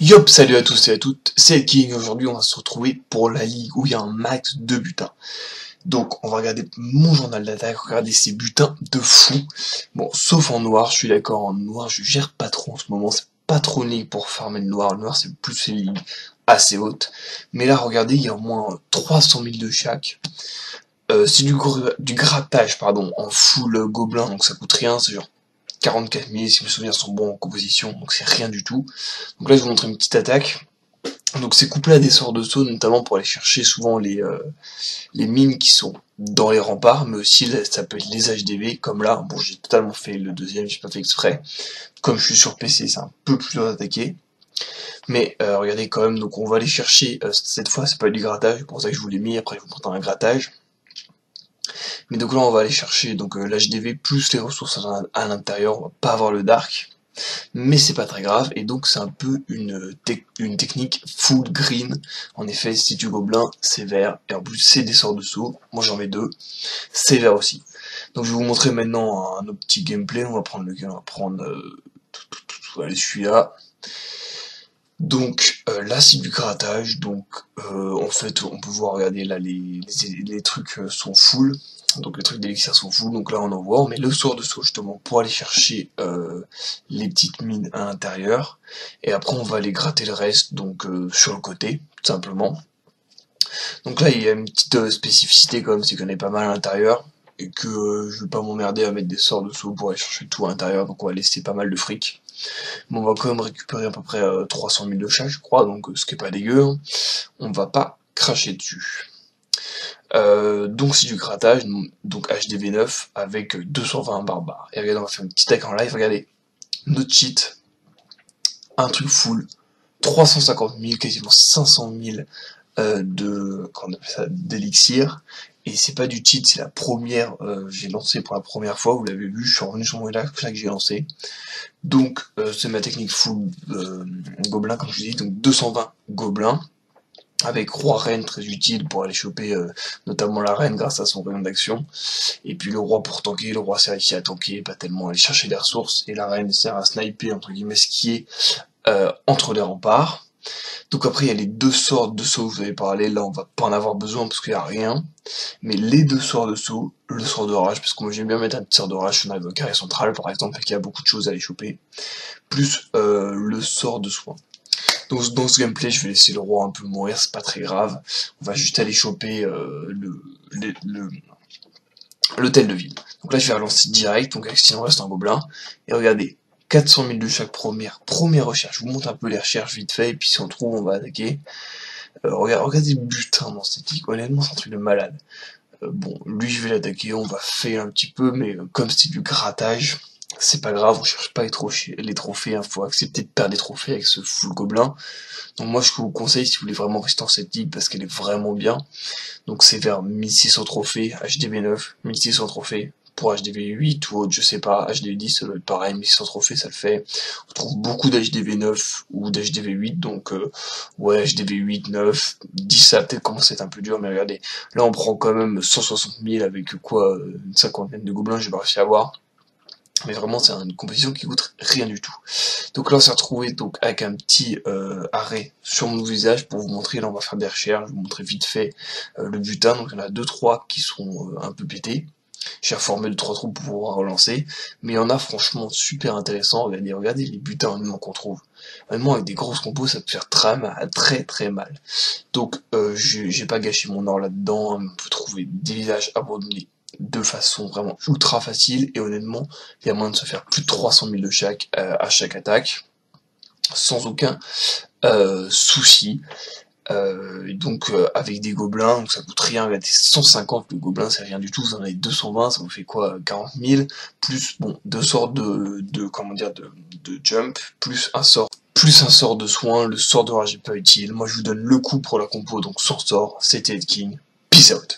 Yop, salut à tous et à toutes, c'est King. Aujourd'hui, on va se retrouver pour la ligue où il y a un max de butins. Donc, on va regarder mon journal d'attaque, regarder ces butins de fou. Bon, sauf en noir, je suis d'accord, en noir, je gère pas trop en ce moment, c'est pas trop pour farmer le noir. Le noir, c'est plus une ligue assez haute. Mais là, regardez, il y a au moins 300 000 de chaque. Euh, c'est du, du grattage, pardon, en full gobelin, donc ça coûte rien, c'est genre 44 000 si mes souvenirs sont bons en composition, donc c'est rien du tout. Donc là je vous montrer une petite attaque. Donc c'est couplé à des sorts de saut, notamment pour aller chercher souvent les, euh, les mines qui sont dans les remparts, mais aussi ça peut être les HDV, comme là, bon j'ai totalement fait le deuxième, j'ai pas fait exprès. Comme je suis sur PC, c'est un peu plus dur d'attaquer. Mais euh, regardez quand même, donc on va aller chercher, euh, cette fois c'est pas du grattage, c'est pour ça que je vous l'ai mis, après je vous montre un grattage. Mais donc là, on va aller chercher donc euh, l'HDV plus les ressources à, l'intérieur. On va pas avoir le dark, mais c'est pas très grave. Et donc c'est un peu une, une technique full green. En effet, si tu gobelin, c'est vert. Et en plus, c'est des sorts de saut. Moi, j'en mets deux. C'est vert aussi. Donc je vais vous montrer maintenant un, petit gameplay. On va prendre lequel On va prendre euh, celui-là. Donc euh, là c'est du grattage, donc euh, en fait on peut voir, regardez là les, les, trucs sont full, donc les trucs d'élixir sont full, donc là on en voit, on met le sort de saut justement pour aller chercher euh, les petites mines à l'intérieur, et après on va aller gratter le reste, donc euh, sur le côté, tout simplement. Donc là il y a une petite euh, spécificité quand même, c'est qu'on est pas mal à l'intérieur, et que je vais pas m'emmerder à mettre des sorts de saut pour aller chercher tout à l'intérieur, donc on va laisser pas mal de fric. Mais on va quand même récupérer à peu près 300 000 de chaque, je crois, donc ce qui est pas dégueu. Hein. On va pas cracher dessus. Euh, donc c'est du grattage, donc HDV9 avec 220 barbares. Et regardez, on va faire une petite deck en live, regardez, notre cheat, un truc full, 350 000, quasiment 500 000 euh, de, d'élixir, et c'est pas du cheat, c'est la première, euh, j'ai lancé pour la première fois, vous l'avez vu, je suis revenu sur mon live, là que j'ai lancé. Donc c'est ma technique full gobelin, comme je vous dis, donc 220 gobelins, avec roi reine très utile pour aller choper euh, notamment la reine grâce à son rayon d'action. Et puis le roi pour tanker le roi sert ici à tanker pas tellement aller chercher des ressources. Et la reine sert à sniper entre guillemets ce qui est euh, entre les remparts. Donc après il y a les deux sorts de saut vous avez parlé. Là on va pas en avoir besoin parce qu'il y a rien. Mais les deux sorts de saut le sort de rage parce que moi j'aime bien mettre un petit sort de rage sur le carré central par exemple parce qu'il y a beaucoup de choses à aller choper. Plus euh, le sort de soin donc dans ce gameplay, je vais laisser le roi un peu mourir, c'est pas très grave. On va juste aller choper euh, le l'hôtel de ville. Donc là, je vais relancer direct, donc sinon reste un gobelin. Et regardez, 400 000 de chaque première, première recherche. Je vous montre un peu les recherches vite fait, et puis si on trouve, on va attaquer. Euh, regardez, le butin dans cette ligue, honnêtement, c'est un truc de malade. Euh, bon, lui, je vais l'attaquer, on va faire un petit peu, mais comme c'est du grattage, c'est pas grave, on cherche pas les trophées, les hein, faut accepter de perdre des trophées avec ce full gobelin. Donc moi je vous conseille si vous voulez vraiment rester en cette ligue parce qu'elle est vraiment bien. Donc c'est vers 1600 trophées, HDV 9, 1600 trophées pour HDV 8 ou autre, je sais pas, HDV 10 ça doit être pareil, 1600 trophées ça le fait. On trouve beaucoup d'HDV 9 ou d'HDV 8, donc euh, ouais HDV 8, 9, 10 ça peut-être commencer à être un peu dur, mais regardez, là on prend quand même 160 000 avec quoi, une cinquantaine de gobelins, j'ai pas réussi à voir. Mais vraiment, c'est une composition qui coûte rien du tout. Donc là, on s'est retrouvé donc avec un petit euh, arrêt sur mon visage pour vous montrer. Là, on va faire des recherches. Je vous montrer vite fait euh, le butin. Donc il y en a deux trois qui sont euh, un peu pétés. J'ai reformé le trois trous pour pouvoir relancer. Mais il y en a franchement super intéressant. Regardez, regardez les butins qu'on trouve. Vraiment, avec des grosses compos, ça peut faire très mal, très très mal. Donc, j'ai pas gâché mon or là-dedans. On peut trouver des visages abandonnés de façon vraiment ultra facile et honnêtement il y a moyen de se faire plus de 300 000 de chaque euh, à chaque attaque sans aucun euh, souci. Euh, donc avec des gobelins donc ça coûte rien. Regardez 150 le gobelin c'est rien du tout. Vous en avez 220 ça vous fait quoi 40 000 plus bon deux sorts de, de comment dire de, de jump plus un sort plus un sort de soin le sort de rage est pas utile. Moi je vous donne le coup pour la compo donc sans sort c'était King. Peace out